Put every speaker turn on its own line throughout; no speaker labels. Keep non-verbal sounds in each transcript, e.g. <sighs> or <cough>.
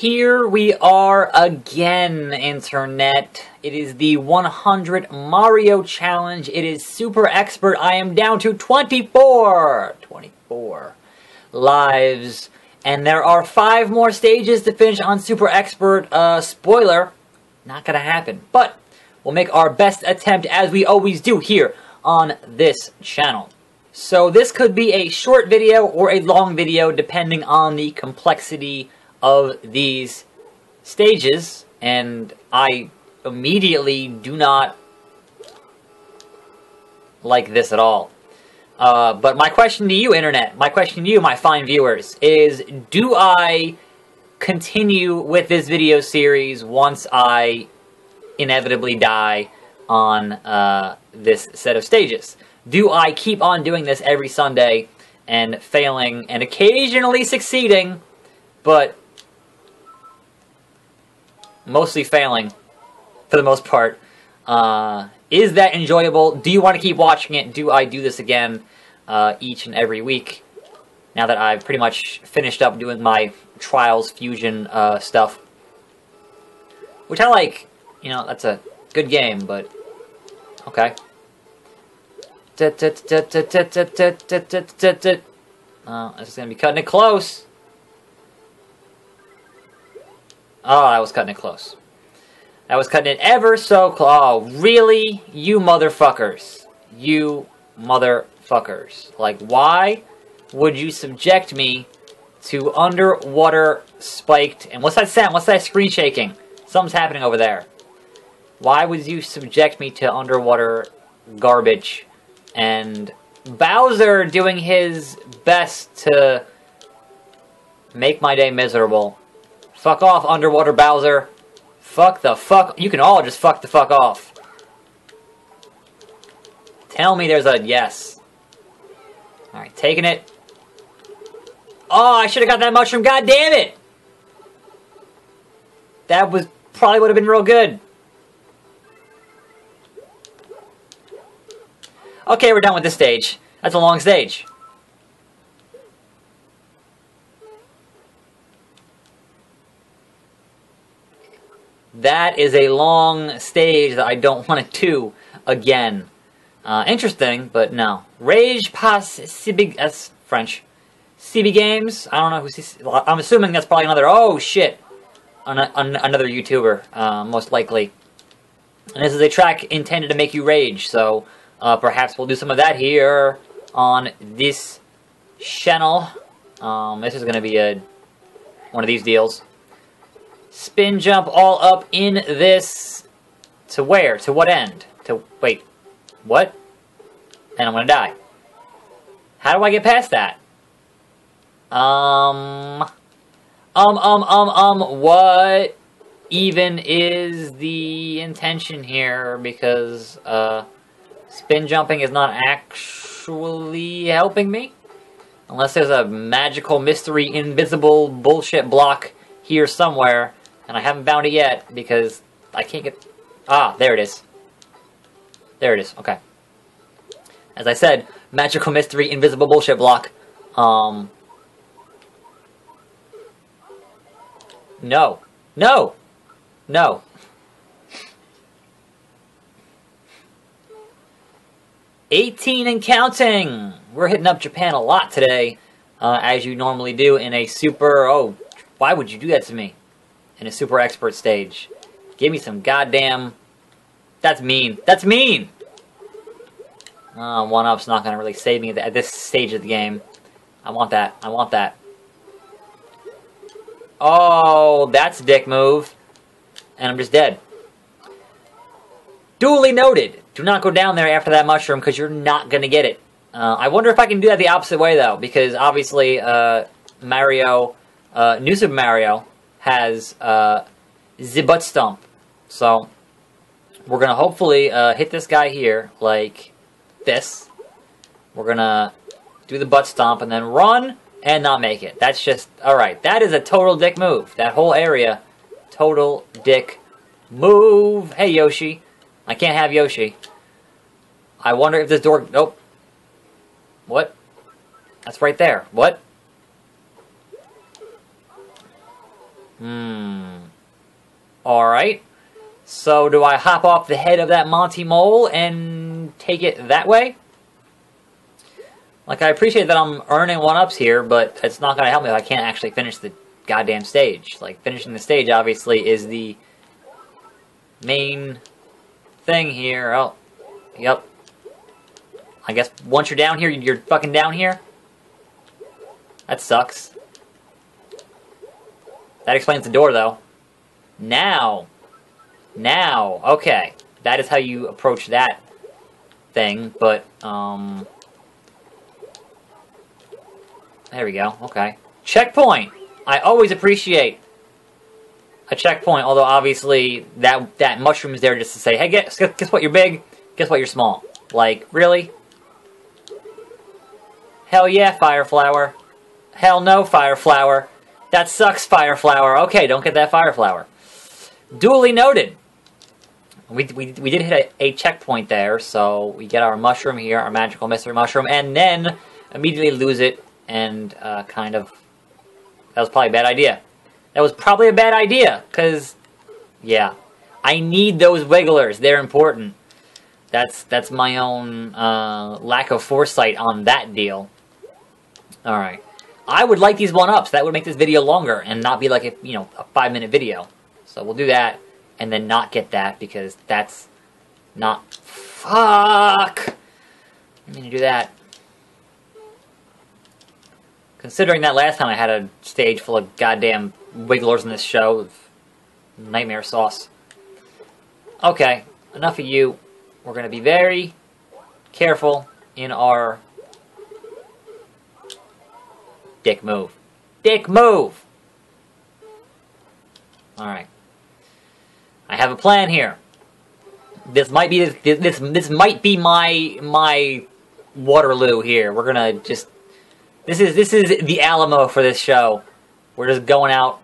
here we are again, Internet. It is the 100 Mario Challenge. It is super expert. I am down to 24. 24 lives. And there are five more stages to finish on super expert. Uh, spoiler, not gonna happen. But we'll make our best attempt as we always do here on this channel. So this could be a short video or a long video depending on the complexity of these stages and I immediately do not like this at all. Uh, but my question to you, Internet, my question to you, my fine viewers, is do I continue with this video series once I inevitably die on uh, this set of stages? Do I keep on doing this every Sunday and failing and occasionally succeeding, but mostly failing for the most part. Uh, is that enjoyable? Do you want to keep watching it? Do I do this again uh, each and every week? Now that I've pretty much finished up doing my Trials Fusion uh, stuff. Which I like. You know, that's a good game, but... Okay. Uh, this is going to be cutting it close. Oh, I was cutting it close. I was cutting it ever so close. Oh, really? You motherfuckers. You motherfuckers. Like, why would you subject me to underwater spiked... And what's that sound? What's that screen shaking? Something's happening over there. Why would you subject me to underwater garbage? And Bowser doing his best to make my day miserable Fuck off, Underwater Bowser. Fuck the fuck. You can all just fuck the fuck off. Tell me there's a yes. Alright, taking it. Oh, I should have got that mushroom. God damn it! That was probably would have been real good. Okay, we're done with this stage. That's a long stage. That is a long stage that I don't want to do again. Uh, interesting, but no. Rage Pas CB... That's French. CB Games? I don't know who who's... I'm assuming that's probably another... Oh, shit! An an another YouTuber, uh, most likely. And this is a track intended to make you rage, so uh, perhaps we'll do some of that here on this channel. Um, this is going to be a one of these deals. Spin jump all up in this... To where? To what end? To... Wait. What? And I'm gonna die. How do I get past that? Um... Um, um, um, um, what even is the intention here? Because, uh, spin jumping is not actually helping me. Unless there's a magical, mystery, invisible bullshit block here somewhere and I haven't found it yet because I can't get... Ah, there it is. There it is. Okay. As I said, magical mystery, invisible bullshit block. Um... No. No! No. Eighteen and counting! We're hitting up Japan a lot today, uh, as you normally do in a super... Oh, why would you do that to me? In a super expert stage. Give me some goddamn... That's mean. That's mean! Uh, one-up's not going to really save me at this stage of the game. I want that. I want that. Oh, that's a dick move. And I'm just dead. Duly noted. Do not go down there after that mushroom because you're not going to get it. Uh, I wonder if I can do that the opposite way, though, because obviously uh, Mario, uh, New Super Mario, has uh, the butt stomp. So we're going to hopefully uh, hit this guy here like this. We're going to do the butt stomp and then run and not make it. That's just, alright, that is a total dick move. That whole area, total dick move. Hey, Yoshi. I can't have Yoshi. I wonder if this door, nope. What? That's right there. What? Hmm. Alright. So do I hop off the head of that Monty Mole and take it that way? Like, I appreciate that I'm earning one-ups here, but it's not going to help me if I can't actually finish the goddamn stage. Like, finishing the stage, obviously, is the main thing here. Oh, yep. I guess once you're down here, you're fucking down here? That sucks. That explains the door, though. Now. Now. Okay. That is how you approach that thing, but, um... There we go. Okay. Checkpoint! I always appreciate a checkpoint, although obviously that that mushroom is there just to say, hey, guess, guess what, you're big, guess what, you're small. Like, really? Hell yeah, Fire Flower. Hell no, Fire Flower. That sucks, Fireflower. Okay, don't get that Fireflower. Duly noted. We, we, we did hit a, a checkpoint there, so we get our mushroom here, our magical mystery mushroom, and then immediately lose it and uh, kind of... That was probably a bad idea. That was probably a bad idea, because... Yeah. I need those wigglers. They're important. That's that's my own uh, lack of foresight on that deal. Alright. I would like these one-ups. That would make this video longer and not be like a, you know, a five-minute video. So we'll do that and then not get that because that's not... Fuck! I'm gonna do that. Considering that last time I had a stage full of goddamn wigglers in this show, nightmare sauce. Okay, enough of you. We're going to be very careful in our dick move. Dick move! Alright. I have a plan here. This might be this this this might be my my Waterloo here. We're gonna just this is this is the Alamo for this show. We're just going out.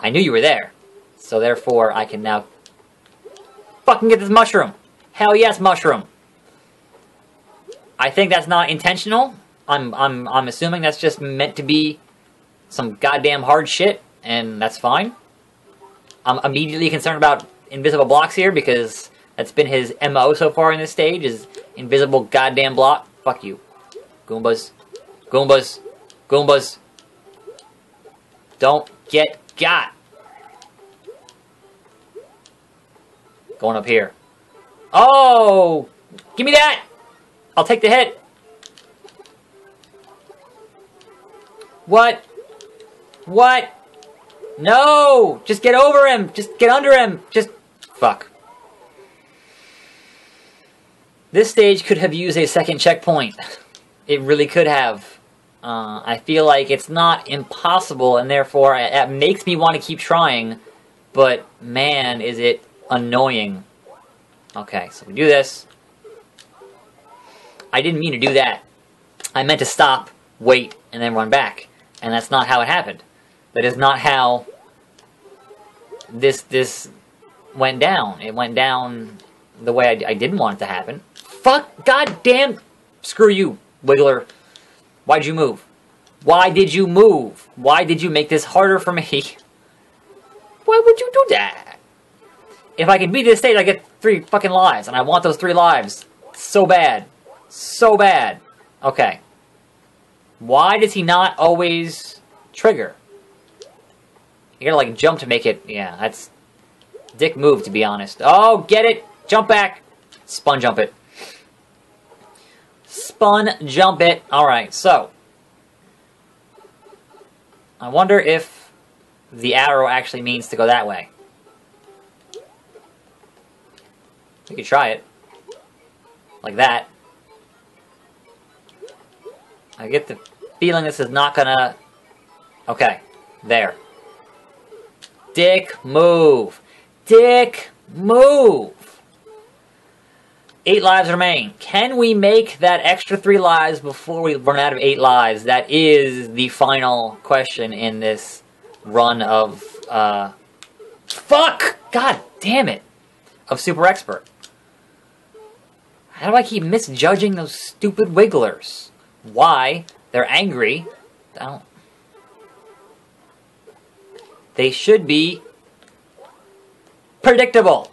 I knew you were there. So therefore I can now fucking get this mushroom. Hell yes, mushroom. I think that's not intentional. I'm I'm I'm assuming that's just meant to be some goddamn hard shit, and that's fine. I'm immediately concerned about invisible blocks here because that's been his MO so far in this stage is invisible goddamn block. Fuck you. Goombas. Goombas. Goombas. Don't get got. Going up here. Oh! Give me that! I'll take the hit. What? What? No! Just get over him! Just get under him! Just... Fuck. This stage could have used a second checkpoint. It really could have. Uh, I feel like it's not impossible, and therefore it makes me want to keep trying, but man, is it annoying. Okay, so we do this. I didn't mean to do that. I meant to stop, wait, and then run back. And that's not how it happened. That is not how this this went down. It went down the way I, I didn't want it to happen. Fuck, goddamn, screw you, Wiggler. Why'd you move? Why did you move? Why did you make this harder for me? <laughs> Why would you do that? If I can beat this stage, I get three fucking lives, and I want those three lives so bad. So bad. Okay. Why does he not always trigger? You gotta, like, jump to make it... Yeah, that's... Dick move, to be honest. Oh, get it! Jump back! Spun jump it. Spun jump it. Alright, so... I wonder if the arrow actually means to go that way. We could try it. Like that. I get the feeling this is not gonna... Okay. There. Dick, move. Dick, move. Eight lives remain. Can we make that extra three lives before we run out of eight lives? That is the final question in this run of, uh... Fuck! God damn it! Of Super Expert. How do I keep misjudging those stupid wigglers? Why? They're angry. I don't... They should be predictable.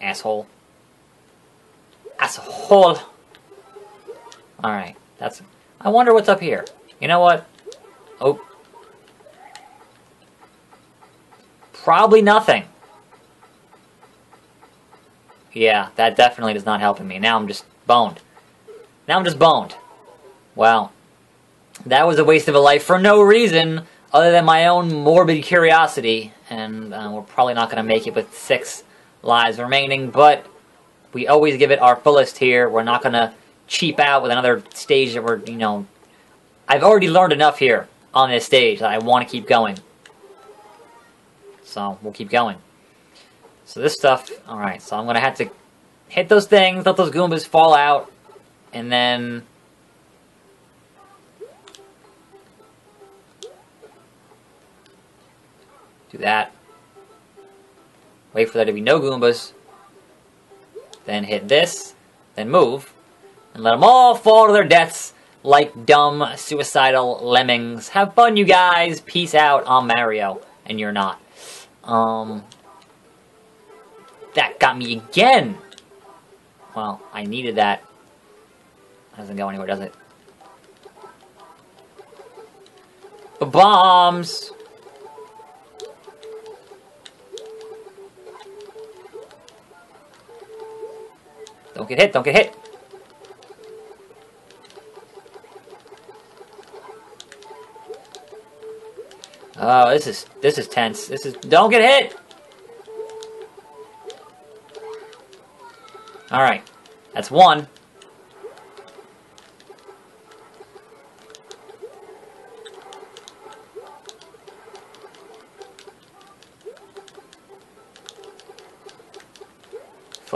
Asshole. Asshole. Alright, that's... I wonder what's up here. You know what? Oh. Probably nothing. Yeah, that definitely does not help me. Now I'm just boned. Now I'm just boned. Wow. That was a waste of a life for no reason other than my own morbid curiosity. And uh, we're probably not going to make it with six lives remaining, but we always give it our fullest here. We're not going to cheap out with another stage that we're, you know... I've already learned enough here on this stage that I want to keep going. So, we'll keep going. So this stuff, alright, so I'm going to have to hit those things, let those Goombas fall out, and then... Do that. Wait for there to be no Goombas. Then hit this, then move, and let them all fall to their deaths like dumb, suicidal lemmings. Have fun, you guys. Peace out. I'm Mario, and you're not. Um, that got me again. Well, I needed that. Doesn't go anywhere, does it? Bombs! Don't get hit, don't get hit! Oh, this is this is tense. This is don't get hit. All right, that's one.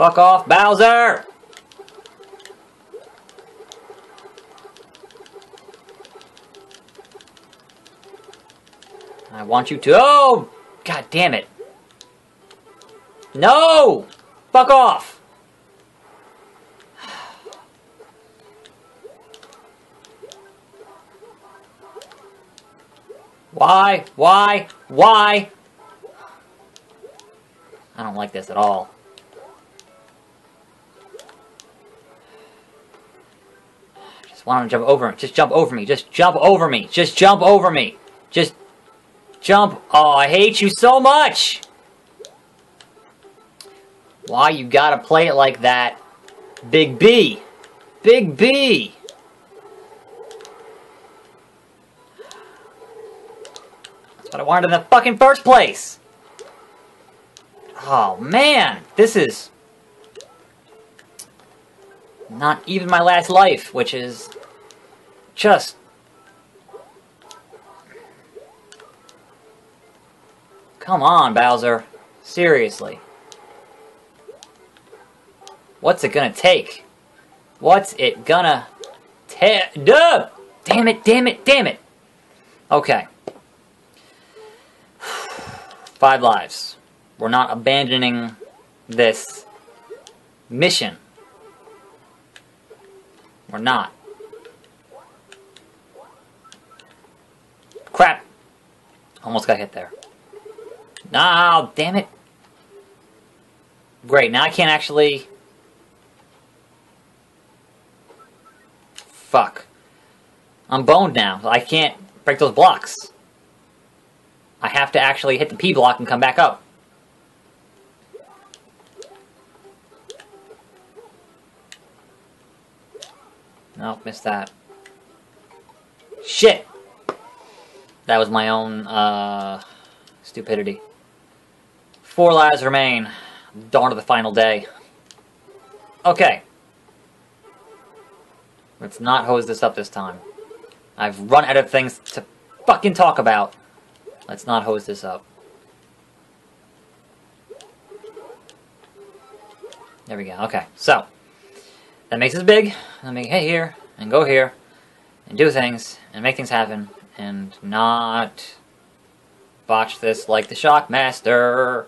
Fuck off, Bowser! I want you to- Oh! God damn it. No! Fuck off! Why? Why? Why? I don't like this at all. Want to jump over Just jump over me. Just jump over me. Just jump over me. Just Jump. Oh, I hate you so much. Why you gotta play it like that? Big B. Big B. That's what I wanted in the fucking first place. Oh, man. This is... Not even my last life, which is... Just Come on, Bowser. Seriously. What's it gonna take? What's it gonna take? Duh! Damn it, damn it, damn it! Okay. Five lives. We're not abandoning this mission. We're not. Crap! Almost got hit there. Oh, damn it. Great, now I can't actually... Fuck. I'm boned now. I can't break those blocks. I have to actually hit the P block and come back up. Nope, missed that. Shit! That was my own, uh, stupidity. Four lives remain. Dawn of the final day. Okay. Let's not hose this up this time. I've run out of things to fucking talk about. Let's not hose this up. There we go. Okay, so. That makes us big. Let me hit here, and go here, and do things, and make things happen, and not botch this like the Shockmaster.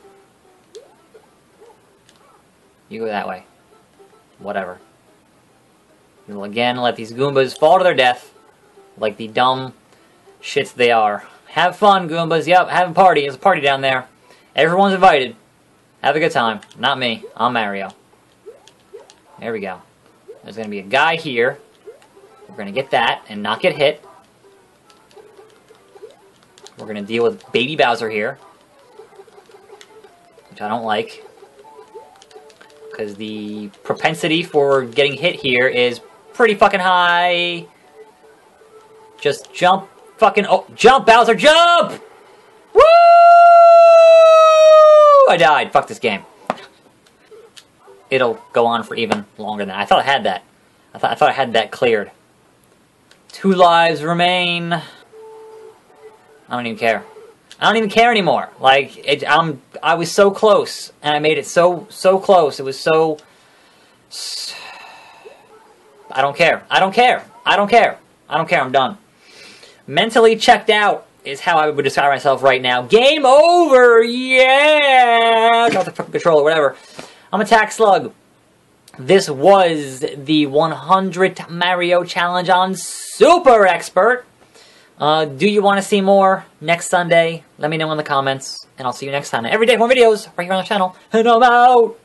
You go that way. Whatever. We'll again let these Goombas fall to their death, like the dumb shits they are. Have fun, Goombas. Yep, have a party. There's a party down there. Everyone's invited. Have a good time. Not me. I'm Mario. There we go. There's going to be a guy here. We're going to get that and not get hit. We're going to deal with Baby Bowser here. Which I don't like. Because the propensity for getting hit here is pretty fucking high. Just jump fucking... Oh, jump, Bowser, jump! Woo! I died. Fuck this game. It'll go on for even longer than. I thought I had that. I thought I thought I had that cleared. Two lives remain. I don't even care. I don't even care anymore. Like it, I'm, I was so close, and I made it so so close. It was so. <sighs> I don't care. I don't care. I don't care. I don't care. I'm done. Mentally checked out is how I would describe myself right now. Game over! Yeah! Got the fucking controller, whatever. I'm Attack Slug. This was the 100 Mario Challenge on Super Expert. Uh, do you want to see more next Sunday? Let me know in the comments, and I'll see you next time. Every day, more videos right here on the channel, and I'm out!